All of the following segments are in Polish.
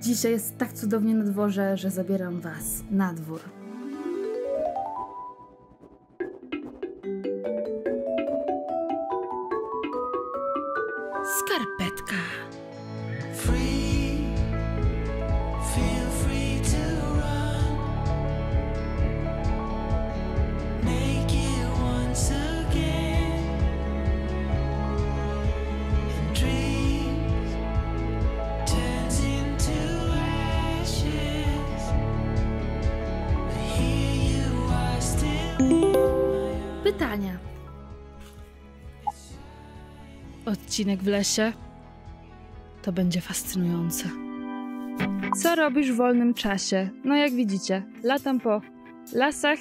Dzisiaj jest tak cudownie na dworze, że zabieram Was na dwór. Odcinek w lesie to będzie fascynujące. Co robisz w wolnym czasie? No jak widzicie, latam po lasach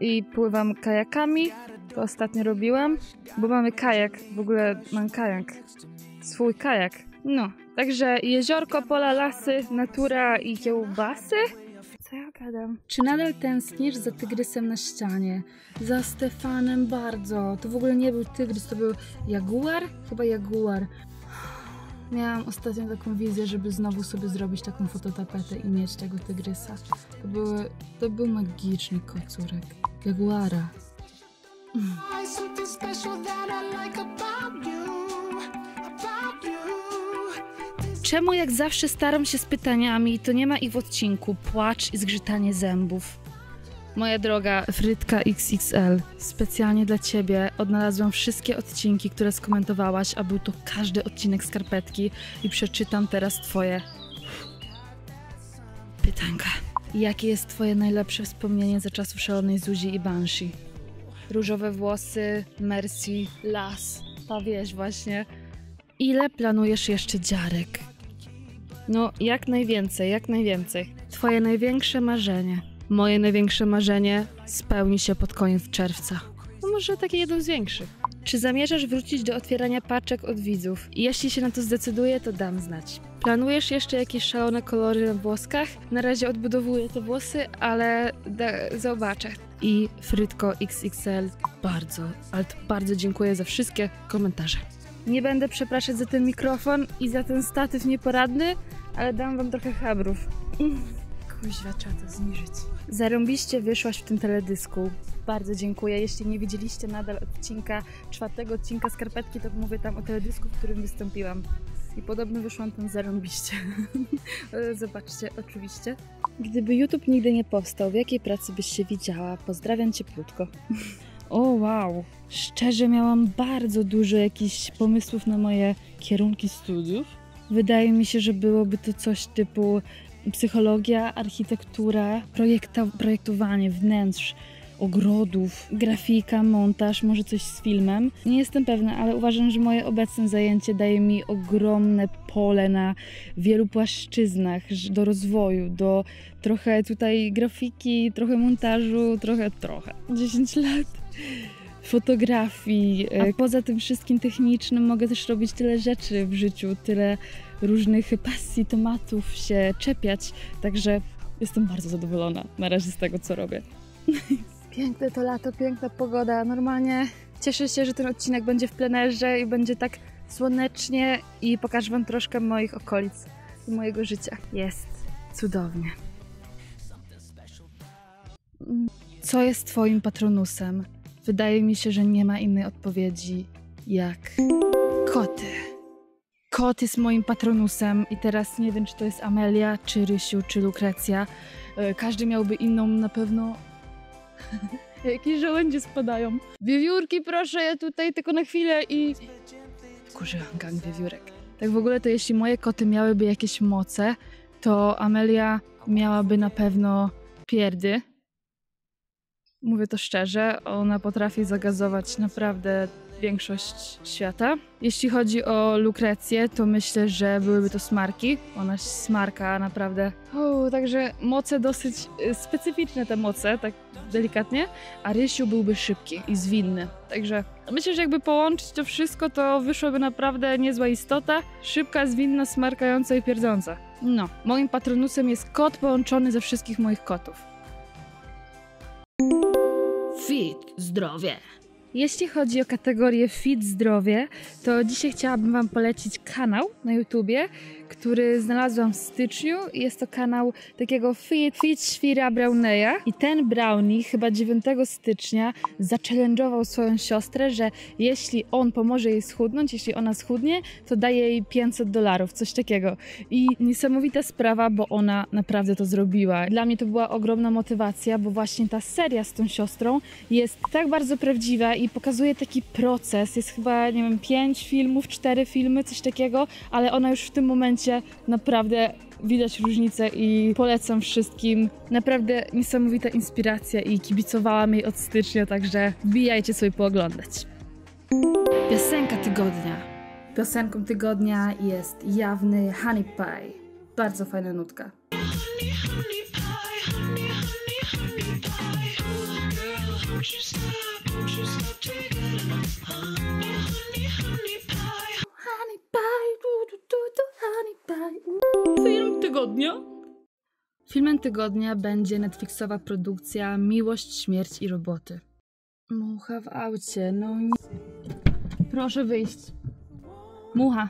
i pływam kajakami. To ostatnio robiłam, bo mamy kajak, w ogóle mam kajak, swój kajak. No, także jeziorko, pola, lasy, natura i kiełbasy. Co ja gadam? Czy nadal tęsknisz za tygrysem na ścianie? Za Stefanem bardzo. To w ogóle nie był tygrys, to był jaguar? Chyba jaguar. Miałam ostatnio taką wizję, żeby znowu sobie zrobić taką fototapetę i mieć tego tygrysa. To, były, to był magiczny kocurek. Jaguara. Something Czemu jak zawsze staram się z pytaniami, to nie ma ich w odcinku? Płacz i zgrzytanie zębów. Moja droga Frytka XXL, specjalnie dla Ciebie odnalazłam wszystkie odcinki, które skomentowałaś, a był to każdy odcinek skarpetki i przeczytam teraz Twoje pytanka. Jakie jest Twoje najlepsze wspomnienie za czasów szalonej Zuzi i Banshee? Różowe włosy, Mercy, las, ta wieś właśnie. Ile planujesz jeszcze dziarek? No, jak najwięcej, jak najwięcej. Twoje największe marzenie. Moje największe marzenie spełni się pod koniec czerwca. No może takie jedno z większych. Czy zamierzasz wrócić do otwierania paczek od widzów? Jeśli się na to zdecyduję, to dam znać. Planujesz jeszcze jakieś szalone kolory na włoskach? Na razie odbudowuję te włosy, ale zobaczę. I Frytko XXL, bardzo, ale bardzo dziękuję za wszystkie komentarze. Nie będę przepraszać za ten mikrofon i za ten statyw nieporadny, ale dam wam trochę chabrów. Kuźwa, trzeba to zniżyć. Zarąbiście wyszłaś w tym teledysku. Bardzo dziękuję. Jeśli nie widzieliście nadal odcinka, czwartego odcinka Skarpetki, to mówię tam o teledysku, w którym wystąpiłam. I podobno wyszłam tam zarąbiście. Zobaczcie, oczywiście. Gdyby YouTube nigdy nie powstał, w jakiej pracy byś się widziała? Pozdrawiam cieplutko. O wow! Szczerze miałam bardzo dużo jakichś pomysłów na moje kierunki studiów. Wydaje mi się, że byłoby to coś typu psychologia, architektura, projekta, projektowanie wnętrz, ogrodów, grafika, montaż, może coś z filmem. Nie jestem pewna, ale uważam, że moje obecne zajęcie daje mi ogromne pole na wielu płaszczyznach do rozwoju, do trochę tutaj grafiki, trochę montażu, trochę, trochę. 10 lat fotografii. A poza tym wszystkim technicznym mogę też robić tyle rzeczy w życiu, tyle różnych pasji, tematów się czepiać. Także jestem bardzo zadowolona na razie z tego, co robię. Piękne to lato, piękna pogoda. Normalnie cieszę się, że ten odcinek będzie w plenerze i będzie tak słonecznie i pokażę Wam troszkę moich okolic i mojego życia. Jest cudownie. Co jest Twoim patronusem? Wydaje mi się, że nie ma innej odpowiedzi jak koty. Kot jest moim patronusem i teraz nie wiem, czy to jest Amelia, czy Rysiu, czy Lukrecja. E, Każdy miałby inną na pewno. Jakieś żołędzie spadają. Wiewiórki, proszę, ja tutaj tylko na chwilę i... Kurzyłam gang wiewiórek. Tak w ogóle to jeśli moje koty miałyby jakieś moce, to Amelia miałaby na pewno pierdy. Mówię to szczerze, ona potrafi zagazować naprawdę większość świata. Jeśli chodzi o Lukrecję, to myślę, że byłyby to smarki. Ona smarka naprawdę. Także moce dosyć y, specyficzne te moce, tak delikatnie. A Rysiu byłby szybki i zwinny. Także myślę, że jakby połączyć to wszystko, to wyszłaby naprawdę niezła istota. Szybka, zwinna, smarkająca i pierdząca. No, moim patronusem jest kot połączony ze wszystkich moich kotów. Fit, zdrowie. Jeśli chodzi o kategorię Fit Zdrowie, to dzisiaj chciałabym Wam polecić kanał na YouTubie, który znalazłam w styczniu. Jest to kanał takiego Fit, fit Świra Browneya. I ten Brownie chyba 9 stycznia zachallenge'ował swoją siostrę, że jeśli on pomoże jej schudnąć, jeśli ona schudnie, to daje jej 500 dolarów, coś takiego. I niesamowita sprawa, bo ona naprawdę to zrobiła. Dla mnie to była ogromna motywacja, bo właśnie ta seria z tą siostrą jest tak bardzo prawdziwa i pokazuje taki proces. Jest chyba, nie wiem, 5 filmów, 4 filmy, coś takiego, ale ona już w tym momencie naprawdę widać różnicę i polecam wszystkim. Naprawdę niesamowita inspiracja i kibicowałam jej od stycznia, także wbijajcie sobie pooglądać. Piosenka tygodnia. Piosenką tygodnia jest jawny Honey Pie. Bardzo fajna nutka. Honey Film tygodnia. Filmem tygodnia będzie Netflixowa produkcja Miłość, Śmierć i Roboty. Mucha w aucie, no nie. Proszę wyjść. Mucha.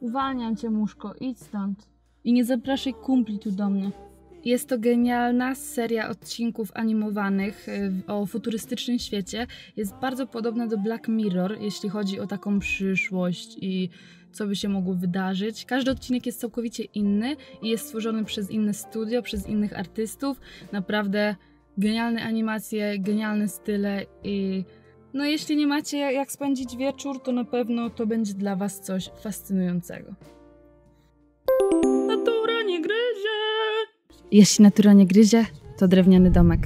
Uwalniam cię, muszko, idź stąd. I nie zapraszaj kumpli tu do mnie. Jest to genialna seria odcinków animowanych y, o futurystycznym świecie. Jest bardzo podobna do Black Mirror, jeśli chodzi o taką przyszłość i co by się mogło wydarzyć. Każdy odcinek jest całkowicie inny i jest stworzony przez inne studio, przez innych artystów. Naprawdę genialne animacje, genialne style i no jeśli nie macie jak spędzić wieczór, to na pewno to będzie dla was coś fascynującego. Natura nie gryzie! Jeśli natura nie gryzie, to drewniany domek.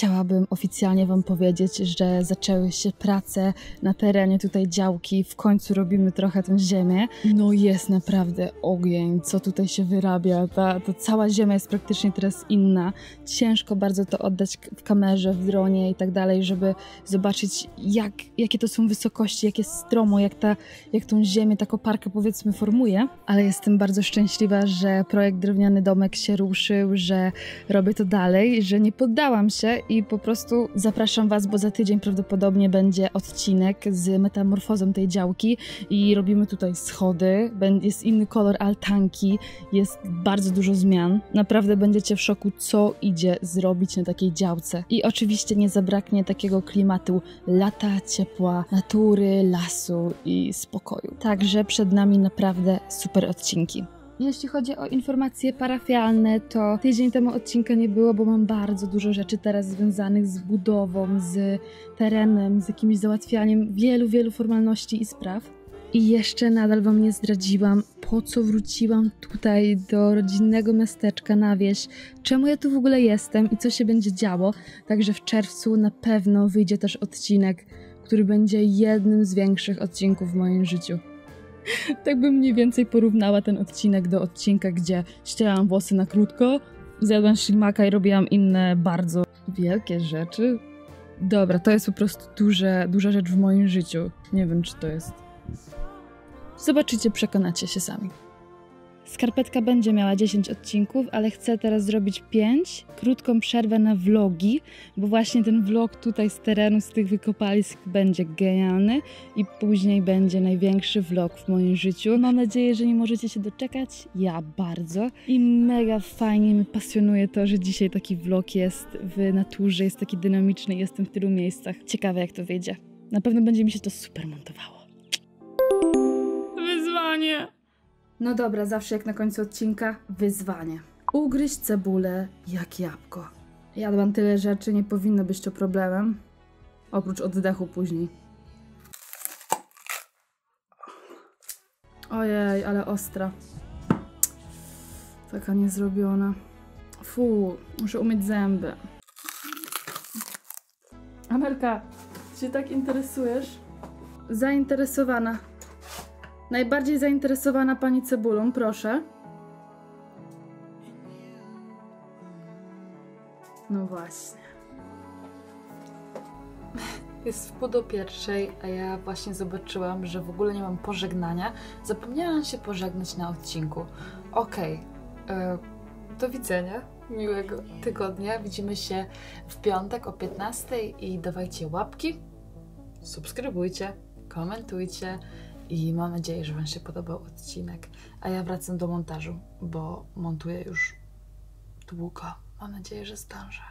Chciałabym oficjalnie Wam powiedzieć, że zaczęły się prace na terenie tutaj działki. W końcu robimy trochę tę ziemię. No jest naprawdę ogień, co tutaj się wyrabia. Ta, ta cała ziemia jest praktycznie teraz inna. Ciężko bardzo to oddać w kamerze, w dronie i tak dalej, żeby zobaczyć jak, jakie to są wysokości, jak jest stromo, jak, ta, jak tą ziemię, ta koparka powiedzmy formuje. Ale jestem bardzo szczęśliwa, że projekt Drewniany Domek się ruszył, że robię to dalej, że nie poddałam się i po prostu zapraszam Was, bo za tydzień prawdopodobnie będzie odcinek z metamorfozą tej działki i robimy tutaj schody, jest inny kolor altanki, jest bardzo dużo zmian. Naprawdę będziecie w szoku, co idzie zrobić na takiej działce. I oczywiście nie zabraknie takiego klimatu lata, ciepła, natury, lasu i spokoju. Także przed nami naprawdę super odcinki. Jeśli chodzi o informacje parafialne, to tydzień temu odcinka nie było, bo mam bardzo dużo rzeczy teraz związanych z budową, z terenem, z jakimś załatwianiem wielu, wielu formalności i spraw. I jeszcze nadal Wam nie zdradziłam, po co wróciłam tutaj do rodzinnego miasteczka na wieś, czemu ja tu w ogóle jestem i co się będzie działo. Także w czerwcu na pewno wyjdzie też odcinek, który będzie jednym z większych odcinków w moim życiu. Tak bym mniej więcej porównała ten odcinek do odcinka, gdzie ścięłam włosy na krótko, zjadłam ślimaka i robiłam inne bardzo wielkie rzeczy. Dobra, to jest po prostu duże, duża rzecz w moim życiu. Nie wiem, czy to jest. Zobaczycie, przekonacie się sami. Skarpetka będzie miała 10 odcinków, ale chcę teraz zrobić 5. Krótką przerwę na vlogi, bo właśnie ten vlog tutaj z terenu, z tych wykopalisk będzie genialny i później będzie największy vlog w moim życiu. Mam nadzieję, że nie możecie się doczekać. Ja bardzo. I mega fajnie mi pasjonuje to, że dzisiaj taki vlog jest w naturze, jest taki dynamiczny, jestem w tylu miejscach. Ciekawe jak to wyjdzie. Na pewno będzie mi się to super montowało. Wyzwanie! No dobra, zawsze jak na końcu odcinka, wyzwanie. Ugryź cebulę jak jabłko. Jadłam tyle rzeczy, nie powinno być to problemem. Oprócz oddechu później. Ojej, ale ostra. Taka niezrobiona. Fu, muszę umyć zęby. Amelka, ty się tak interesujesz? Zainteresowana. Najbardziej zainteresowana pani cebulą, proszę. No właśnie. Jest w pół do pierwszej, a ja właśnie zobaczyłam, że w ogóle nie mam pożegnania. Zapomniałam się pożegnać na odcinku. Okej, e, do widzenia. miłego tygodnia. Widzimy się w piątek o 15 i dawajcie łapki, subskrybujcie, komentujcie i mam nadzieję, że Wam się podobał odcinek. A ja wracam do montażu, bo montuję już długo. Mam nadzieję, że zdążę.